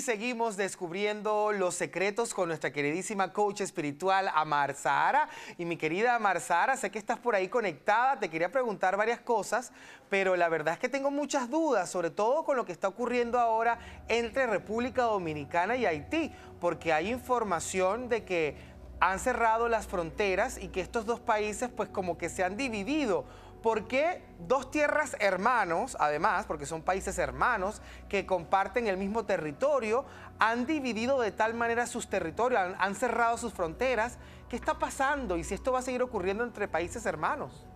Seguimos descubriendo los secretos con nuestra queridísima coach espiritual Amar Sahara. Y mi querida Amar Sahara, sé que estás por ahí conectada, te quería preguntar varias cosas, pero la verdad es que tengo muchas dudas, sobre todo con lo que está ocurriendo ahora entre República Dominicana y Haití, porque hay información de que han cerrado las fronteras y que estos dos países pues como que se han dividido. ¿Por qué dos tierras hermanos, además, porque son países hermanos que comparten el mismo territorio, han dividido de tal manera sus territorios, han, cerrado sus fronteras? ¿Qué está pasando y si esto va a seguir ocurriendo entre países hermanos?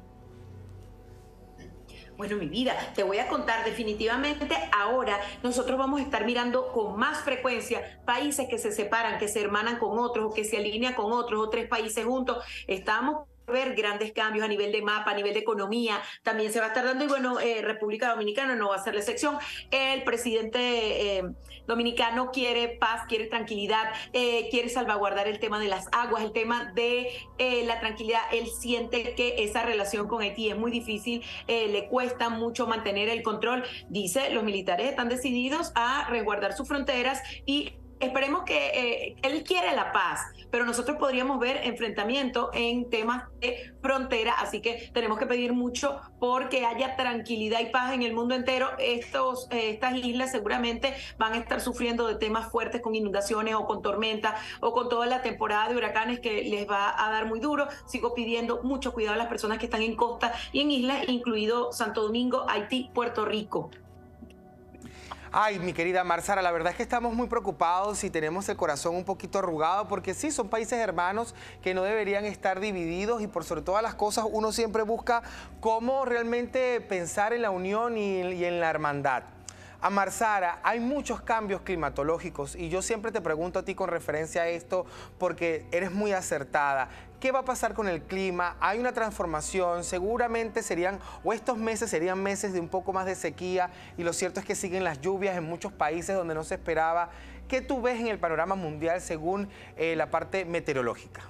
Bueno, mi vida, te voy a contar definitivamente ahora nosotros vamos a estar mirando con más frecuencia países que se separan, que se hermanan con otros o que se alinean con otros o tres países juntos. Estamos ver grandes cambios a nivel de mapa, a nivel de economía, también se va a estar dando, y bueno, eh, República Dominicana no va a ser la excepción. El presidente eh, dominicano quiere paz, quiere tranquilidad, eh, quiere salvaguardar el tema de las aguas, el tema de la tranquilidad. Él siente que esa relación con Haití es muy difícil, le cuesta mucho mantener el control. Dice, los militares están decididos a resguardar sus fronteras y esperemos que eh, él quiere la paz, pero nosotros podríamos ver enfrentamiento en temas de frontera, así que tenemos que pedir mucho porque haya tranquilidad y paz en el mundo entero. Estos, eh, estas islas seguramente van a estar sufriendo de temas fuertes con inundaciones o con tormentas o con toda la temporada de huracanes que les va a dar muy duro. Sigo pidiendo mucho cuidado a las personas que están en costa y en islas, incluido Santo Domingo, Haití, Puerto Rico. Ay, mi querida Marsara, la verdad es que estamos muy preocupados y tenemos el corazón un poquito arrugado porque sí, son países hermanos que no deberían estar divididos y por sobre todas las cosas uno siempre busca cómo realmente pensar en la unión y, y en la hermandad. Amar Sara, hay muchos cambios climatológicos y yo siempre te pregunto a ti con referencia a esto porque eres muy acertada. ¿Qué va a pasar con el clima? Hay una transformación, seguramente serían, o estos meses serían meses de un poco más de sequía y lo cierto es que siguen las lluvias en muchos países donde no se esperaba. ¿Qué tú ves en el panorama mundial según eh, la parte meteorológica?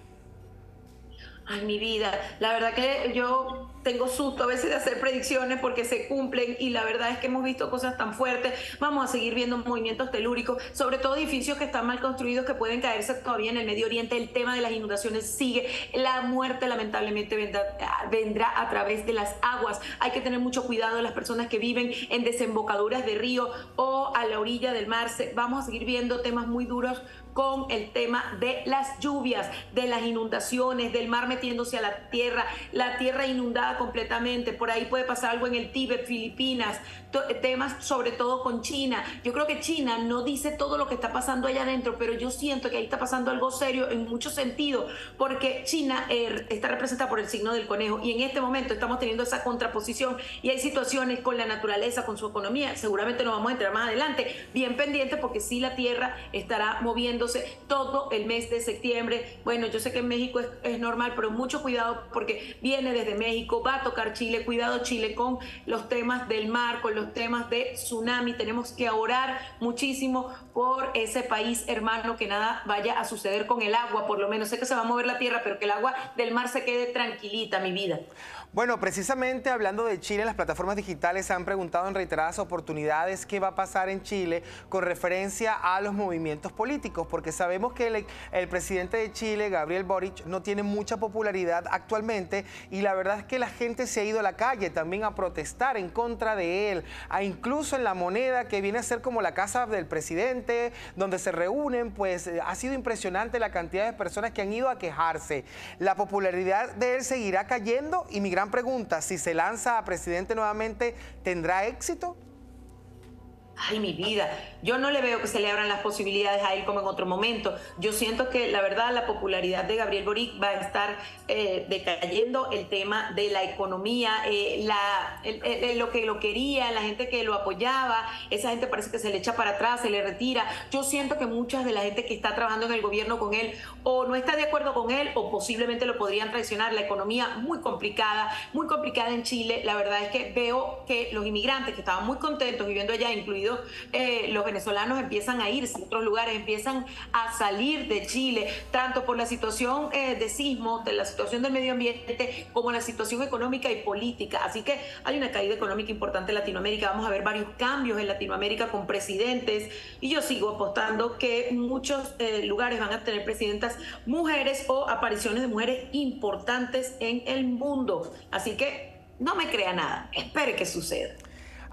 Ay, mi vida, la verdad que yo tengo susto a veces de hacer predicciones porque se cumplen y la verdad es que hemos visto cosas tan fuertes. Vamos a seguir viendo movimientos telúricos, sobre todo edificios que están mal construidos que pueden caerse todavía en el Medio Oriente. El tema de las inundaciones sigue. La muerte lamentablemente vendrá, a través de las aguas. Hay que tener mucho cuidado las personas que viven en desembocaduras de río o a la orilla del mar. Vamos a seguir viendo temas muy duros con el tema de las lluvias, de las inundaciones, del mar metiéndose a la tierra, la tierra inundada completamente. Por ahí puede pasar algo en el Tíbet, Filipinas, temas sobre todo con China. Yo creo que China no dice todo lo que está pasando allá adentro, pero yo siento que ahí está pasando algo serio en muchos sentidos, porque China er, está representada por el signo del conejo y en este momento estamos teniendo esa contraposición y hay situaciones con la naturaleza, con su economía. Seguramente nos vamos a entrar más adelante, bien pendiente porque sí la tierra estará moviendo todo el mes de septiembre. Bueno, yo sé que en México es, normal, pero mucho cuidado porque viene desde México, va a tocar Chile, cuidado Chile con los temas del mar, con los temas de tsunami. Tenemos que orar muchísimo por ese país hermano, que nada vaya a suceder con el agua, por lo menos sé que se va a mover la tierra, pero que el agua del mar se quede tranquilita, mi vida. Bueno, precisamente hablando de Chile, las plataformas digitales han preguntado en reiteradas oportunidades qué va a pasar en Chile con referencia a los movimientos políticos, porque sabemos que el, presidente de Chile, Gabriel Boric, no tiene mucha popularidad actualmente y la verdad es que la gente se ha ido a la calle también a protestar en contra de él, a incluso en la moneda que viene a ser como la casa del presidente, donde se reúnen, pues eh, ha sido impresionante la cantidad de personas que han ido a quejarse. La popularidad de él seguirá cayendo y pregunta, si se lanza a presidente nuevamente, ¿tendrá éxito? Ay, mi vida, yo no le veo que se le abran las posibilidades a él como en otro momento. Yo siento que la verdad la popularidad de Gabriel Boric va a estar eh, decayendo, el tema de la economía, eh, lo que lo quería, la gente que lo apoyaba, esa gente parece que se le echa para atrás, se le retira. Yo siento que mucha de la gente que está trabajando en el gobierno con él o no está de acuerdo con él o posiblemente lo podrían traicionar. La economía muy complicada, muy complicada en Chile. La verdad es que veo que los inmigrantes que estaban muy contentos viviendo allá, incluido Unidos, eh, los venezolanos empiezan a irse a otros lugares, empiezan a salir de Chile, tanto por la situación eh, de sismo, de la situación del medio ambiente, como la situación económica y política. Así que hay una caída económica importante en Latinoamérica. Vamos a ver varios cambios en Latinoamérica con presidentes y yo sigo apostando que muchos eh, lugares van a tener presidentas mujeres o apariciones de mujeres importantes en el mundo. Así que no me crea nada, espere que suceda.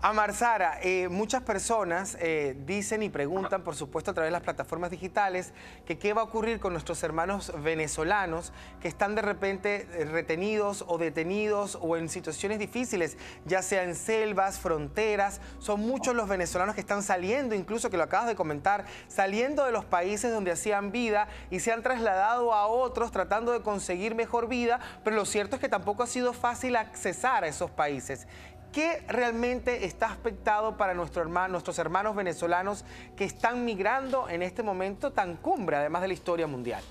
Amar Sara, eh, muchas personas eh, dicen y preguntan, por supuesto a través de las plataformas digitales, que qué va a ocurrir con nuestros hermanos venezolanos que están de repente eh, retenidos o detenidos o en situaciones difíciles, ya sea en selvas, fronteras. Son muchos los venezolanos que están saliendo, incluso que lo acabas de comentar, saliendo de los países donde hacían vida y se han trasladado a otros tratando de conseguir mejor vida, pero lo cierto es que tampoco ha sido fácil accesar a esos países. ¿Qué realmente está afectado para nuestros hermanos venezolanos que están migrando en este momento tan cumbre, además de la historia mundial?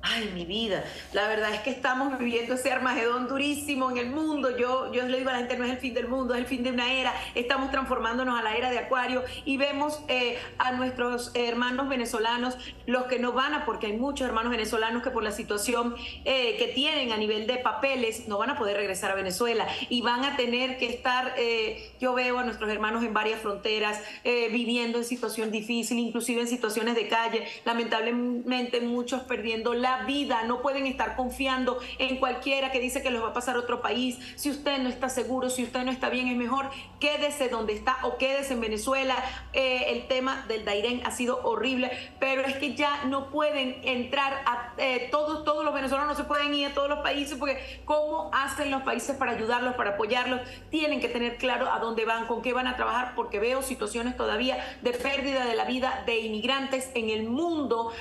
Ay, mi vida. La verdad es que estamos viviendo ese armagedón durísimo en el mundo. Yo, yo le digo a la gente, no es el fin del mundo, es el fin de una era. Estamos transformándonos a la era de Acuario y vemos eh, a nuestros hermanos venezolanos, los que no van a, porque hay muchos hermanos venezolanos que por la situación eh, que tienen a nivel de papeles no van a poder regresar a Venezuela y van a tener que estar, eh, yo veo a nuestros hermanos en varias fronteras viviendo en situación difícil, inclusive en situaciones de calle. Lamentablemente muchos perdiendo la vida, no pueden estar confiando en cualquiera que dice que los va a pasar a otro país. Si usted no está seguro, si usted no está bien, es mejor quédese donde está o quédese en Venezuela. Eh, el tema del Dairén ha sido horrible, pero es que ya no pueden entrar a eh, todos, todos los venezolanos no se pueden ir a todos los países porque ¿cómo hacen los países para ayudarlos, para apoyarlos? Tienen que tener claro a dónde van, con qué van a trabajar, porque veo situaciones todavía de pérdida de la vida de inmigrantes en el mundo,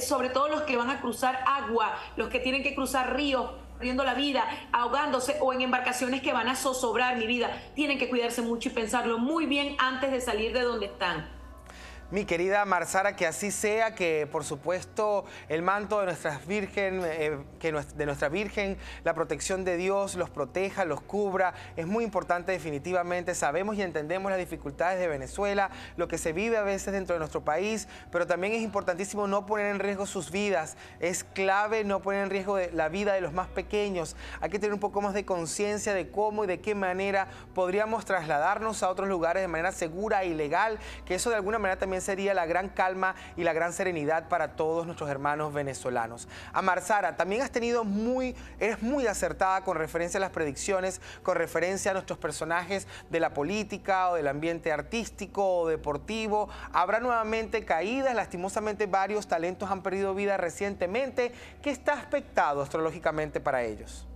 sobre todo los que van a cruzar agua, los que tienen que cruzar ríos perdiendo la vida, ahogándose o en embarcaciones que van a zozobrar mi vida. Tienen que cuidarse mucho y pensarlo muy bien antes de salir de donde están. Mi querida Marsara, que así sea, que por supuesto el manto de nuestra Virgen, eh, de nuestra Virgen, la protección de Dios los proteja, los cubra. Es muy importante definitivamente. Sabemos y entendemos las dificultades de Venezuela, lo que se vive a veces dentro de nuestro país, pero también es importantísimo no poner en riesgo sus vidas. Es clave no poner en riesgo la vida de los más pequeños. Hay que tener un poco más de conciencia de cómo y de qué manera podríamos trasladarnos a otros lugares de manera segura y legal, que eso de alguna manera también sería la gran calma y la gran serenidad para todos nuestros hermanos venezolanos. Amar Sara, también has tenido muy, eres muy acertada con referencia a las predicciones, con referencia a nuestros personajes de la política o del ambiente artístico o deportivo. Habrá nuevamente caídas, lastimosamente varios talentos han perdido vida recientemente. ¿Qué está aspectado astrológicamente para ellos?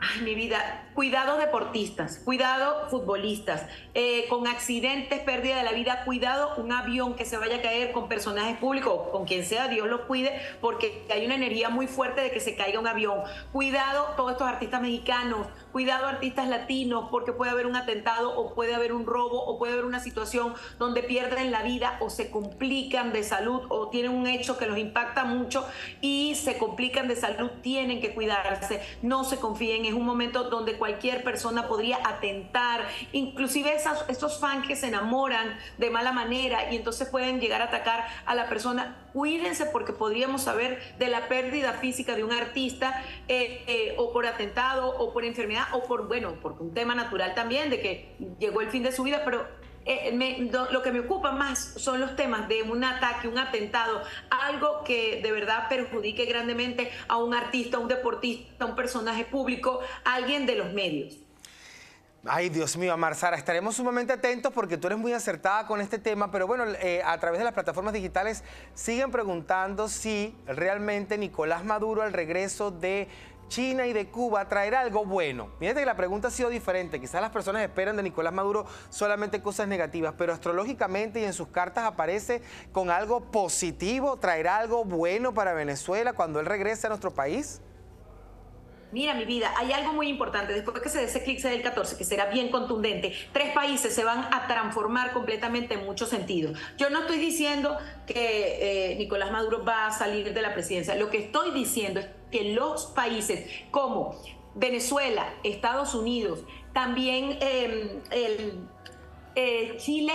Ay, mi vida, cuidado deportistas, cuidado futbolistas, eh, con accidentes, pérdida de la vida, cuidado un avión que se vaya a caer con personajes públicos, con quien sea, Dios los cuide, porque hay una energía muy fuerte de que se caiga un avión. Cuidado todos estos artistas mexicanos, cuidado artistas latinos, porque puede haber un atentado o puede haber un robo o puede haber una situación donde pierden la vida o se complican de salud o tienen un hecho que los impacta mucho y se complican de salud, tienen que cuidarse, no se confíen es un momento donde cualquier persona podría atentar, inclusive esas, esos fans que se enamoran de mala manera y entonces pueden llegar a atacar a la persona. Cuídense porque podríamos saber de la pérdida física de un artista eh, eh, o por atentado o por enfermedad o por, bueno, por un tema natural también de que llegó el fin de su vida, pero eh, lo que me ocupa más son los temas de un ataque, un atentado, algo que de verdad perjudique grandemente a un artista, a un deportista, a un personaje público, alguien de los medios. Ay, Dios mío, Amar Sara, estaremos sumamente atentos porque tú eres muy acertada con este tema, pero bueno, eh, a través de las plataformas digitales siguen preguntando si realmente Nicolás Maduro al regreso de China y de Cuba traer algo bueno. Fíjate que la pregunta ha sido diferente. Quizás las personas esperan de Nicolás Maduro solamente cosas negativas, pero astrológicamente y en sus cartas aparece con algo positivo, traerá algo bueno para Venezuela cuando él regrese a nuestro país. Mira mi vida, hay algo muy importante. Después que se dé ese eclipse del 14, que será bien contundente, tres países se van a transformar completamente en muchos sentidos. Yo no estoy diciendo que eh, Nicolás Maduro va a salir de la presidencia. Lo que estoy diciendo es que los países como Venezuela, Estados Unidos, también em, el eh, Chile,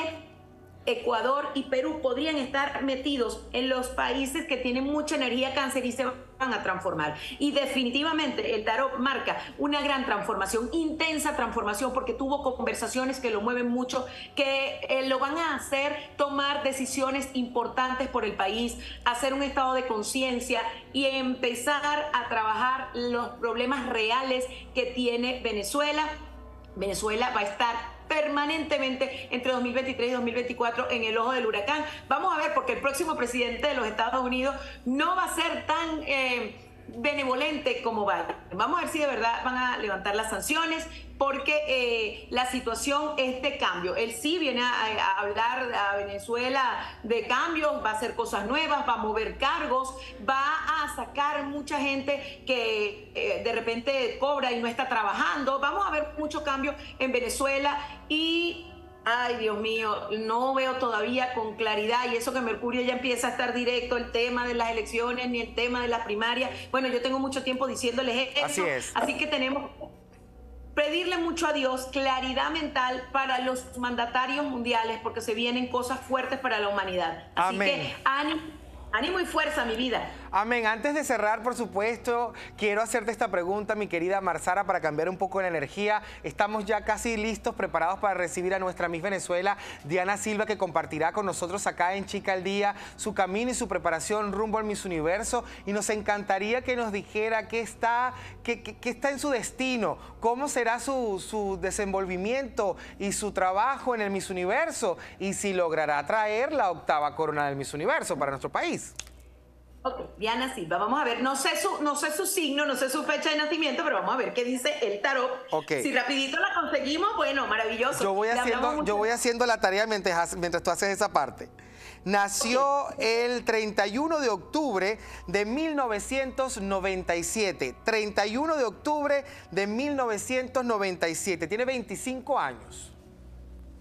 Ecuador y Perú podrían estar metidos en los países que tienen mucha energía cáncer y se a transformar. Y definitivamente el tarot marca una gran transformación, intensa transformación, porque tuvo conversaciones que lo mueven mucho, que eh, lo van a hacer tomar decisiones importantes por el país, hacer un estado de conciencia y empezar a trabajar los problemas reales que tiene Venezuela. Venezuela va a estar permanentemente entre 2023 y 2024 en el ojo del huracán. Vamos a ver, porque el próximo presidente de los Estados Unidos no va a ser tan... Eh, benevolente como va. Vamos a ver si de verdad van a levantar las sanciones, porque eh, la situación es de cambio. Él sí viene a, hablar a Venezuela de cambios, va a hacer cosas nuevas, va a mover cargos, va a sacar mucha gente que eh, de repente cobra y no está trabajando. Vamos a ver mucho cambio en Venezuela y Ay, Dios mío, no veo todavía con claridad y eso que Mercurio ya empieza a estar directo, el tema de las elecciones ni el tema de las primarias. Bueno, yo tengo mucho tiempo diciéndoles eso. Así es. Así que tenemos pedirle mucho a Dios claridad mental para los mandatarios mundiales porque se vienen cosas fuertes para la humanidad. Así que ánimo, ánimo y fuerza, mi vida. Amén. Antes de cerrar, por supuesto, quiero hacerte esta pregunta, mi querida Marsara, para cambiar un poco la energía. Estamos ya casi listos, preparados para recibir a nuestra Miss Venezuela, Diana Silva, que compartirá con nosotros acá en Chica al Día su camino y su preparación rumbo al Miss Universo. Y nos encantaría que nos dijera qué está, qué, está en su destino, cómo será su, su desenvolvimiento y su trabajo en el Miss Universo y si logrará traer la octava corona del Miss Universo para nuestro país. Ok, Diana Silva, vamos a ver, no sé, su, no sé su signo, no sé su fecha de nacimiento, pero vamos a ver qué dice el tarot. Si rapidito la conseguimos, bueno, maravilloso. Yo voy, haciendo, yo voy haciendo la tarea mientras, mientras tú haces esa parte. Nació el 31 de octubre de 1997. 31 de octubre de 1997. Tiene 25 años.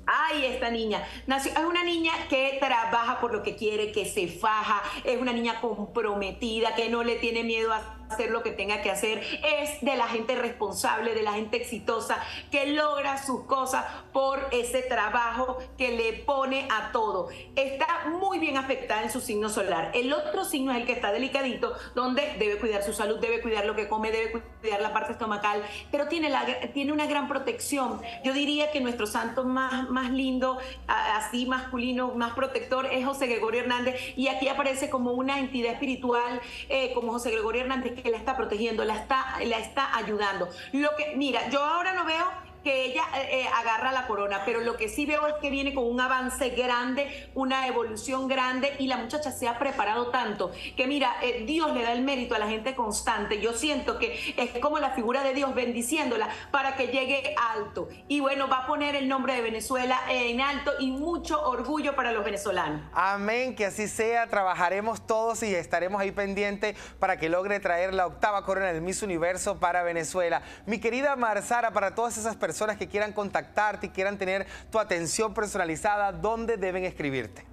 Ay, esta niña. Nació, es una niña que trabaja por lo que quiere, que se faja, es una niña comprometida, que no le tiene miedo a hacer lo que tenga que hacer, es de la gente responsable, de la gente exitosa, que logra sus cosas por ese trabajo que le pone a todo. Está muy bien afectada en su signo solar. El otro signo es el que está delicadito, donde debe cuidar su salud, debe cuidar lo que come, debe cuidar la parte estomacal, pero tiene, la, tiene una gran protección. Yo diría que nuestro santo más, más lindo, así masculino, más protector, es José Gregorio Hernández, y aquí aparece como una entidad espiritual, eh, como José Gregorio Hernández, que la está protegiendo, la está, la está ayudando. Lo que, mira, yo ahora no veo que ella eh, eh, agarra la corona, pero lo que sí veo es que viene con un avance grande, una evolución grande y la muchacha se ha preparado tanto que mira, eh, Dios le da el mérito a la gente constante. Yo siento que es como la figura de Dios bendiciéndola para que llegue alto. Y bueno, va a poner el nombre de Venezuela en alto y mucho orgullo para los venezolanos. Amén, que así sea. Trabajaremos todos y estaremos ahí pendientes para que logre traer la octava corona del Miss Universo para Venezuela. Mi querida Marsara, para todas esas personas personas que quieran contactarte y quieran tener tu atención personalizada, ¿dónde deben escribirte?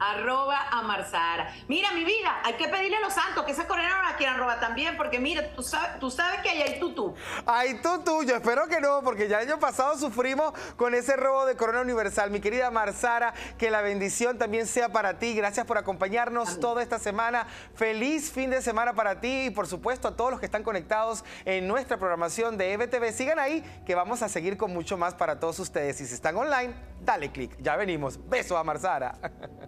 Arroba Amarzara. Mira, mi vida, hay que pedirle a los santos que esa corona no la quieran robar también, porque mira, tú sabes, tú sabes que ahí hay tutú. Hay tutú, yo espero que no, porque ya el año pasado sufrimos con ese robo de corona universal. Mi querida Marzara, que la bendición también sea para ti. Gracias por acompañarnos toda esta semana. Feliz fin de semana para ti y por supuesto a todos los que están conectados en nuestra programación de EBTV. Sigan ahí, que vamos a seguir con mucho más para todos ustedes. Y si están online, dale click. Ya venimos. Beso a Marzara.